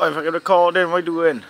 I'm gonna call, them, what are you doing?